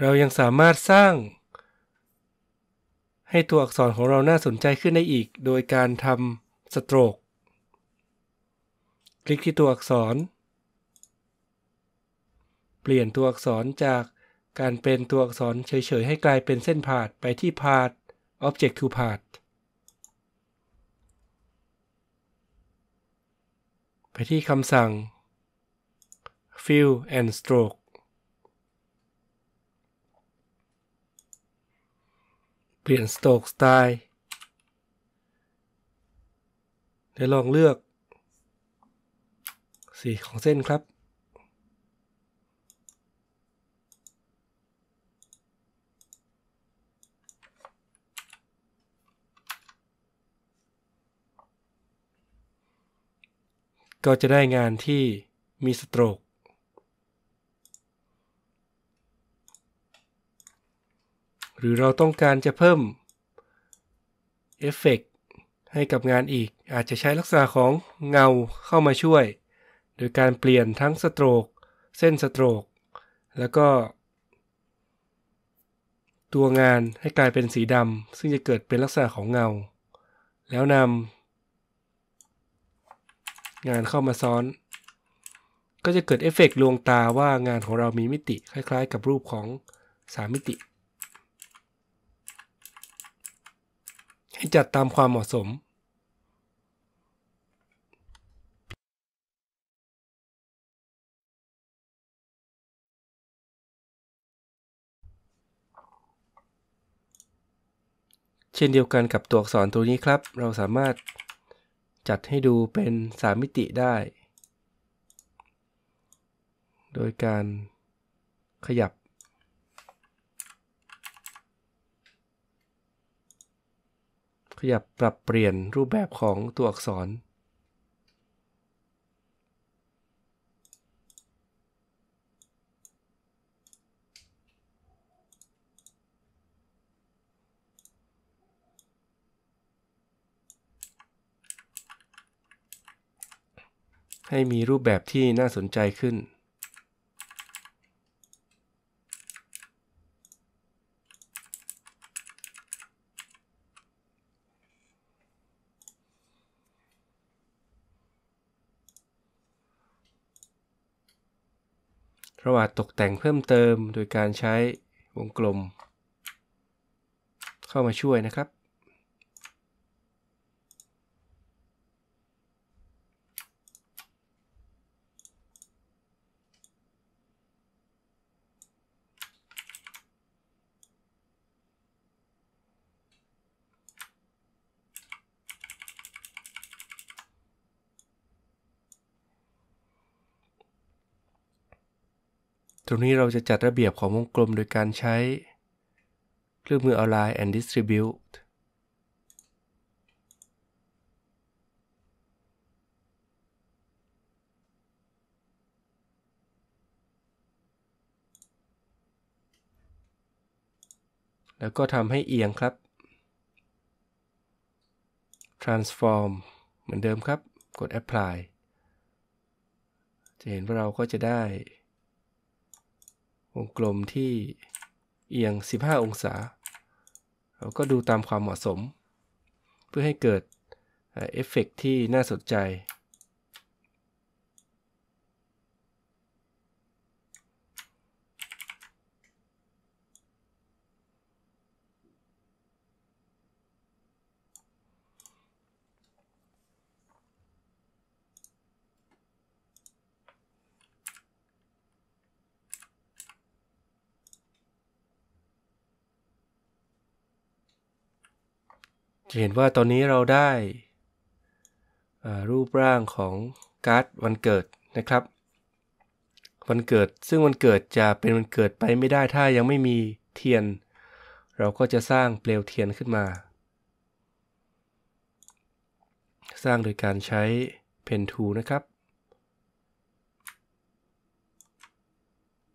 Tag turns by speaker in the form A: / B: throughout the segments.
A: เรายังสามารถสร้าง ให้ตัวอักษรของเราน่าสนใจขึ้นได้อีก โดยการทำสโตรก คลิกที่ตัวอักษร เปลี่ยนตัวอักษรจากการเป็นตัวอักษรเฉยๆ ให้กลายเป็นเส้นผ่านไปที่ Path Object to Path ไปที่คำสั่ง Fill and Stroke ปลี่ยน Stroke Style และลองเลือก สีของเส้นครับ ก็จะได้งานที่มีสโตรก หรือเราต้องการจะเพิ่มเอฟเฟกให้กับงานอีก อาจจะใช้ลักษณะของเงาเข้ามาช่วย โดยการเปลี่ยนทั้งสโตรก เส้นสโตรก แล้วก็ ตัวงานให้กลายเป็นสีดำซึ่งจะเกิดเป็นลักษณะของเงา แล้วนำงานเข้ามาซ้อน ก็จะเกิดเอฟเฟกลวงตาว่างานของเรามีมิติ คล้ายๆ กับรูปของ3มิติ ให้จัดตามความเหมาะสมเช่นเดียวกันกับตัวอักษรตัวนี้ครับ เราสามารถจัดให้ดูเป็น 3 มิติได้ โดยการขยับ ขยับปรับเปลี่ยนรูปแบบของตัวอักษร ให้มีรูปแบบที่น่าสนใจขึ้น ระหว่าตกแต่งเพิ่มเติมโดยการใช้วงกลม เข้ามาช่วยนะครับ ตรงนี้เราจะจัดระเบียบของวงกลมโดยการใช้ เครื่องมือ Align and Distribute แล้วก็ทำให้เอียงครับ transform เหมือนเดิมครับ กด apply จะเห็นว่าเราก็จะได้ วงกลมที่เอียง 15 องศา เราก็ดูตามความเหมาะสม เพื่อให้เกิดเอฟเฟกที่น่าสนใจ จะเห็นว่าตอนนี้เราได้รูปร่างของการ์ดวันเกิดนะครับ วันเกิดซึ่งวันเกิดจะเป็นวันเกิดไปไม่ได้ถ้ายังไม่มีเทียน เราก็จะสร้างเปลวเทียนขึ้นมา สร้างโดยการใช้ Pen Tool นะครับ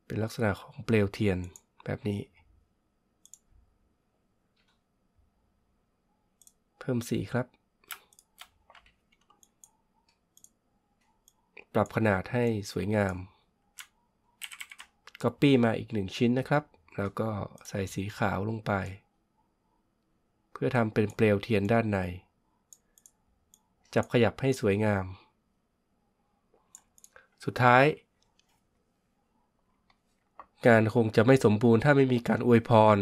A: เป็นลักษณะของเปลวเทียนแบบนี้ เพิ่มสีครับ ปรับขนาดให้สวยงาม Copy มาอีกหนึ่งชิ้นนะครับ แล้วก็ใส่สีขาวลงไป เพื่อทำเป็นเปลวเทียนด้านใน จับขยับให้สวยงาม สุดท้ายงานคงจะไม่สมบูรณ์ถ้าไม่มีการอวยพร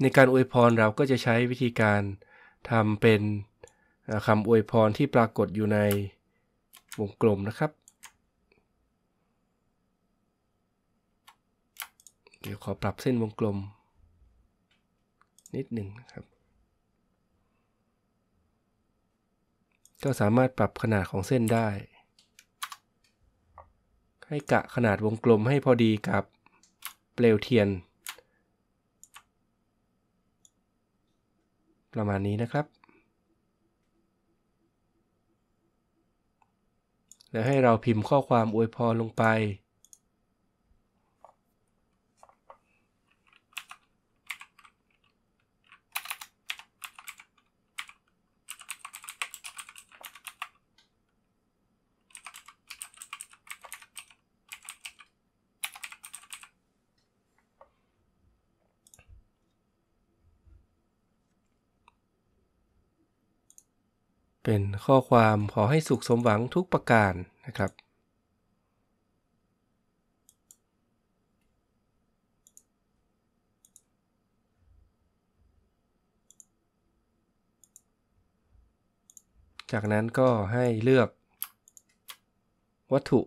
A: ในการอวยพรเราก็จะใช้วิธีการ ทำเป็นคำอวยพรที่ปรากฏอยู่ในวงกลมนะครับ เดี๋ยวขอปรับเส้นวงกลม นิดหนึ่งนะครับ ก็สามารถปรับขนาดของเส้นได้ ให้กะขนาดวงกลมให้พอดีกับเปลวเทียน ประมาณนี้นะครับ แล้วให้เราพิมพ์ข้อความอวยพรลงไป เป็นข้อความขอให้สุขสมหวังทุกประการนะครับ จากนั้นก็ให้เลือก วัตถุ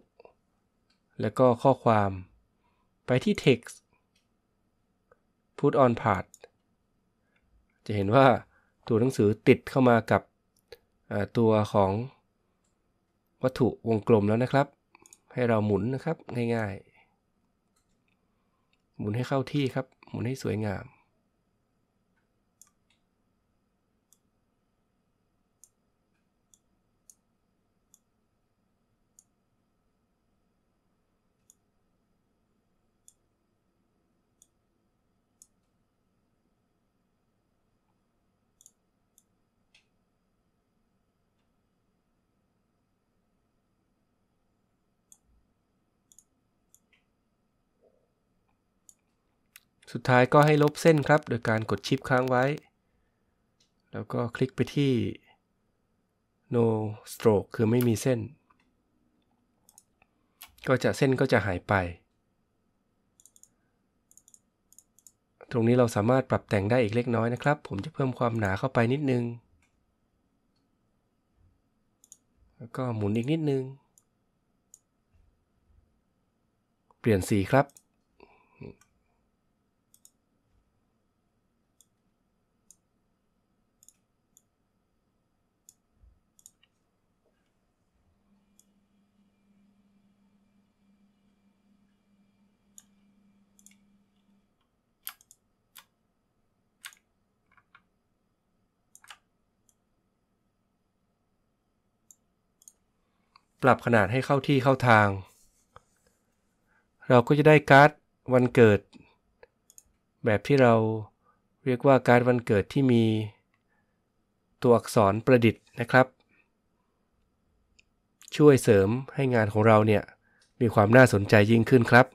A: แล้วก็ข้อความไปที่ text put on part จะเห็นว่าตัวหนังสือติดเข้ามากับ ตัวของวัตถุวงกลมแล้วนะครับ ให้เราหมุนนะครับง่ายๆ หมุนให้เข้าที่ครับ หมุนให้สวยงาม สุดท้ายก็ให้ลบเส้นครับ โดยการกดชิปค้างไว้ แล้วก็คลิกไปที่ no stroke คือไม่มีเส้น ก็จะเส้นก็จะหายไป ตรงนี้เราสามารถปรับแต่งได้อีกเล็กน้อยนะครับ ผมจะเพิ่มความหนาเข้าไปนิดนึง แล้วก็หมุนอีกนิดนึง เปลี่ยนสีครับ ปรับขนาดให้เข้าที่เข้าทาง เราก็จะได้การ์ดวันเกิด แบบที่เราเรียกว่าการ์ดวันเกิดที่มี ตัวอักษรประดิษฐ์นะครับ ช่วยเสริมให้งานของเราเนี่ยมีความน่าสนใจยิ่งขึ้นครับ